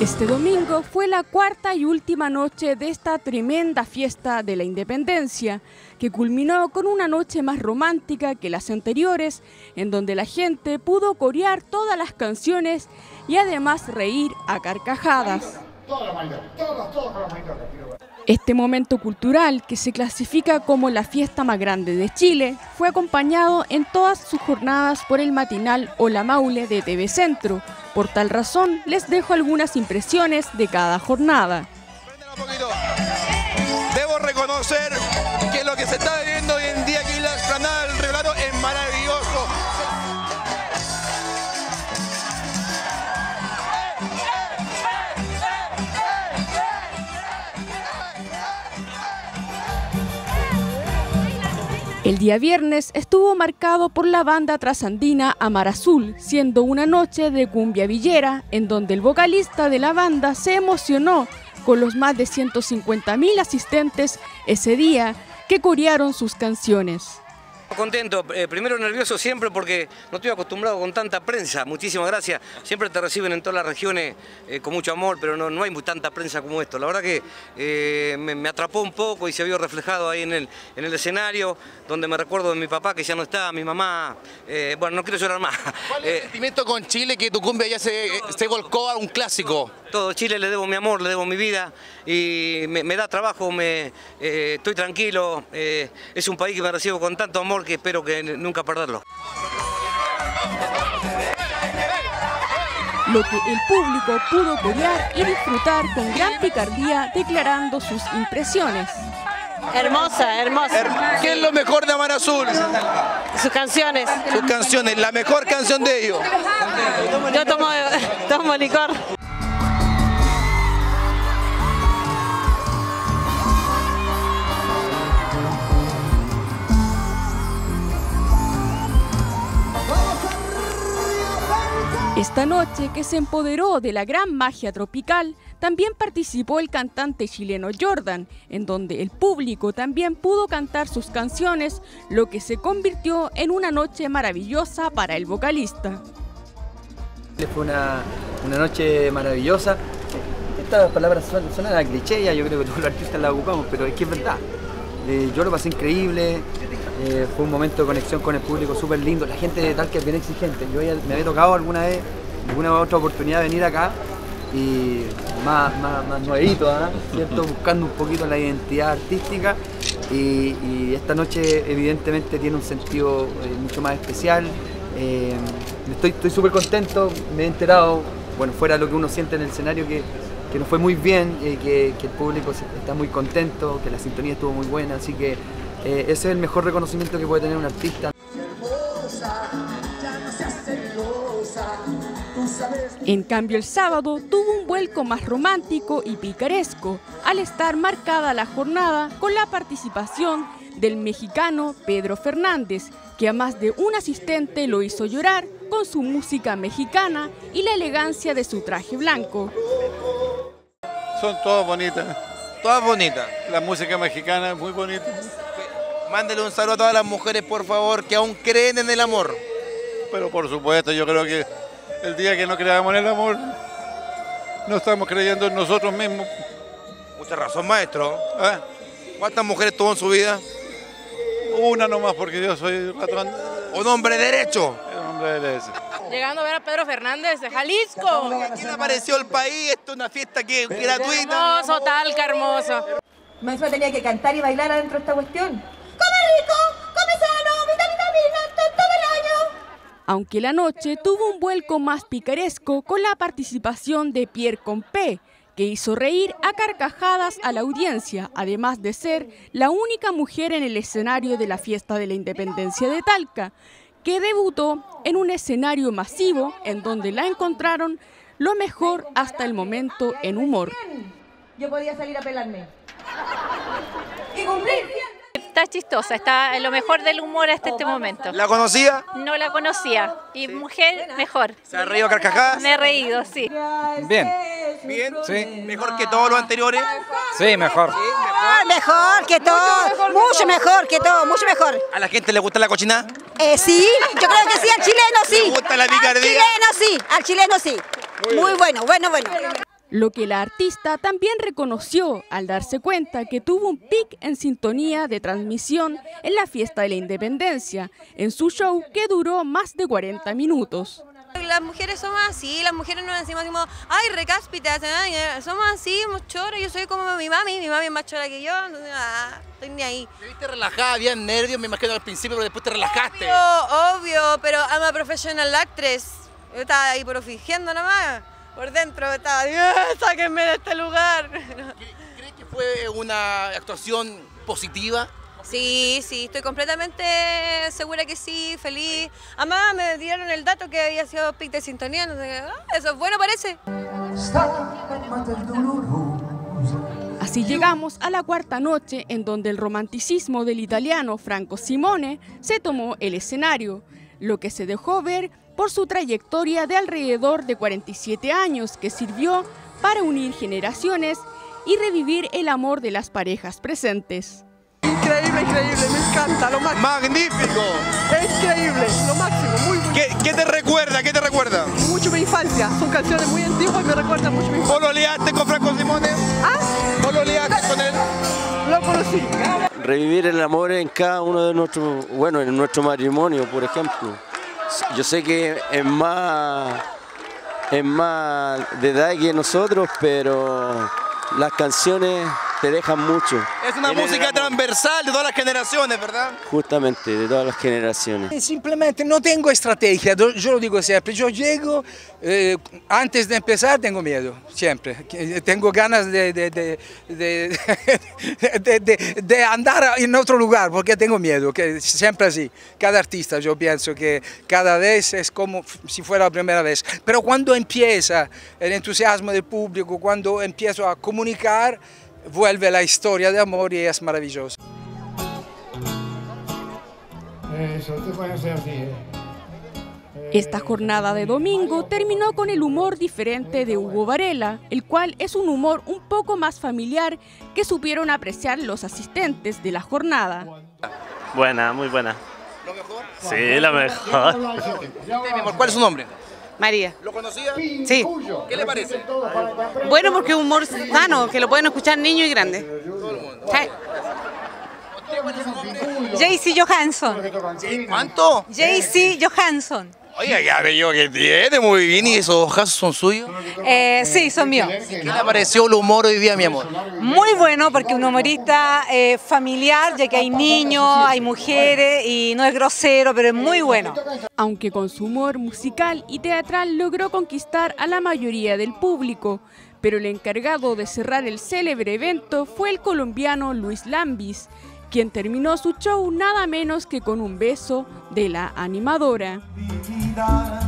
Este domingo fue la cuarta y última noche de esta tremenda fiesta de la independencia, que culminó con una noche más romántica que las anteriores, en donde la gente pudo corear todas las canciones y además reír a carcajadas. Este momento cultural, que se clasifica como la fiesta más grande de Chile, fue acompañado en todas sus jornadas por el matinal Hola Maule de TV Centro, por tal razón, les dejo algunas impresiones de cada jornada. Debo reconocer que lo que se está viviendo El día viernes estuvo marcado por la banda trasandina Amar Azul, siendo una noche de cumbia villera, en donde el vocalista de la banda se emocionó con los más de 150.000 asistentes ese día que corearon sus canciones. Contento, eh, primero nervioso siempre porque no estoy acostumbrado con tanta prensa, muchísimas gracias. Siempre te reciben en todas las regiones eh, con mucho amor, pero no, no hay tanta prensa como esto. La verdad que eh, me, atrapó un poco y se vio reflejado ahí en el, en el escenario, donde me recuerdo de mi papá que ya no está, mi mamá. bueno, no quiero llorar más. ¿Cuál es el sentimiento con Chile que tu cumbia ya se, se volcó a un clásico? Todo Chile le debo mi amor, le debo mi vida y me, da trabajo, me, estoy tranquilo. es un país que me recibo con tanto amor que espero que nunca perderlo. Lo que el público pudo corear y disfrutar con gran picardía declarando sus impresiones. Hermosa, hermosa. ¿Qué es lo mejor de Amar Azul? Sus canciones. Sus canciones, la mejor canción de ellos. Yo tomo, tomo licor. Esta noche, que se empoderó de la gran magia tropical, también participó el cantante chileno Jordan, en donde el público también pudo cantar sus canciones, lo que se convirtió en una noche maravillosa para el vocalista. Fue una, noche maravillosa. Estas palabras suenan a cliché, yo creo que todos los artistas las ocupamos, pero es que es verdad. Eh, yo lo pasé increíble, eh, fue un momento de conexión con el público súper lindo. La gente de tal que es bien exigente. Yo ya me había tocado alguna vez, alguna otra oportunidad de venir acá y más, más, nuevito, ¿ah? ¿cierto? Buscando un poquito la identidad artística y, esta noche evidentemente tiene un sentido eh, mucho más especial. Eh, estoy súper contento, me he enterado, bueno, fuera lo que uno siente en el escenario, que, que nos fue muy bien, que, que el público está muy contento, que la sintonía estuvo muy buena, así que eh, ese es el mejor reconocimiento que puede tener un artista. En cambio, el sábado tuvo un vuelco más romántico y picaresco, al estar marcada la jornada con la participación del mexicano Pedro Fernández, que a más de un asistente lo hizo llorar con su música mexicana y la elegancia de su traje blanco. Son todas bonitas. Todas bonitas. La música mexicana es muy bonita. Mándele un saludo a todas las mujeres, por favor, que aún creen en el amor. Pero por supuesto, yo creo que el día que no creamos en el amor, no estamos creyendo en nosotros mismos. Mucha razón, maestro. ¿Ah? ¿Cuántas mujeres tuvo en su vida? Una nomás, porque yo soy ratón. Un hombre derecho. Un hombre derecho. Llegando a ver a Pedro Fernández de Jalisco. ¿Qué le pareció el país? Esto es una fiesta que gratuita. Hermoso, tal, hermoso. Maestro tenía que cantar y bailar adentro de esta cuestión. Aunque la noche tuvo un vuelco más picaresco con la participación de Pierre Compé, que hizo reír a carcajadas a la audiencia, además de ser la única mujer en el escenario de la fiesta de la independencia de Talca, que debutó en un escenario masivo en donde la encontraron lo mejor hasta el momento en humor. Yo podía salir a pelarme. Y cumplir está chistosa, está en lo mejor del humor hasta este momento. ¿La conocía? No la conocía. Y mujer, mejor. ¿Se ha reído carcajadas? Me he reído, sí. Bien. ¿Bien? Sí. ¿Mejor que todos los anteriores? Sí, mejor. mejor. mejor que todo. Mucho mejor que todo, mucho mejor. ¿A la gente le gusta la cochina? Eh, sí, yo creo que sí, al chileno sí. ¿Le gusta la picardía? Al chileno sí, al chileno sí. Muy, bueno, bueno, bueno. Lo que la artista también reconoció al darse cuenta que tuvo un pic en sintonía de transmisión en la fiesta de la independencia, en su show que duró más de 40 minutos. Las mujeres somos así, las mujeres nos decimos como, ay, recáspitas, eh, somos así, somos choras, yo soy como mi mami, mi mami es más chora que yo, entonces, ah, estoy ni ahí. ¿Te viste relajada, había nervios, me imagino al principio, pero después te relajaste? Obvio, obvio, pero I'm a professional actress, yo estaba ahí pero fingiendo nomás, por dentro estaba, sáquenme de este lugar. ¿Crees que fue una actuación positiva? Sí, sí, estoy completamente segura que sí, feliz. Además me dieron el dato que había sido pic de sintonía, no sé, ah, eso es bueno parece. Así llegamos a la cuarta noche en donde el romanticismo del italiano Franco Simone se tomó el escenario, lo que se dejó ver por su trayectoria de alrededor de 47 años que sirvió para unir generaciones y revivir el amor de las parejas presentes. Increíble, increíble, me encanta, lo máximo. ¡Magnífico! Increíble, lo máximo, muy bueno. ¿Qué, ¿Qué, te recuerda? ¿Qué te recuerda? Mucho mi infancia, son canciones muy antiguas y me recuerdan mucho mi infancia. Revivir el amor en cada uno de nuestros, bueno, en nuestro matrimonio, por ejemplo. Yo sé que es más, es más de edad que nosotros, pero las canciones te dejan mucho. Es una música transversal de todas las generaciones, ¿verdad? Justamente, de todas las generaciones. Simplemente no tengo estrategia, yo lo digo siempre, yo llego, eh, antes de empezar tengo miedo, siempre. Tengo ganas de, de, de, de, andar en otro lugar porque tengo miedo, que siempre así. Cada artista yo pienso que cada vez es como si fuera la primera vez. Pero cuando empieza el entusiasmo del público, cuando empiezo a comunicar, vuelve la historia de amor y es maravilloso. Esta jornada de domingo terminó con el humor diferente de Hugo Varela, el cual es un humor un poco más familiar que supieron apreciar los asistentes de la jornada. Buena, muy buena. ¿Lo mejor? Sí, la mejor. ¿Cuál es su nombre? María. ¿Lo conocía? Sí. ¿Qué le parece? Bueno, porque es humor sano, que lo pueden escuchar niños y grandes. Todo el mundo. Sí. JC Johansson. ¿Cuánto? JC Johansson. Oye, ya veo que tiene muy bien. ¿Y esos ojazos son suyos? Eh, sí, son míos. ¿Qué le pareció el humor hoy día, mi amor? Muy bueno, porque un humorista eh, familiar, ya que hay niños, hay mujeres y no es grosero, pero es muy bueno. Aunque con su humor musical y teatral logró conquistar a la mayoría del público, pero el encargado de cerrar el célebre evento fue el colombiano Luis Lambis, quien terminó su show nada menos que con un beso de la animadora. darling.